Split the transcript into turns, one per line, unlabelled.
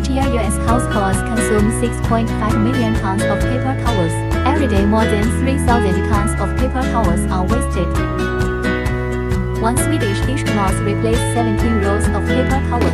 Each year US households consume 6.5 million tons of paper towels. Every day more than 3,000 tons of paper towels are wasted. One Swedish dishcloth replaced 17 rolls of paper towels.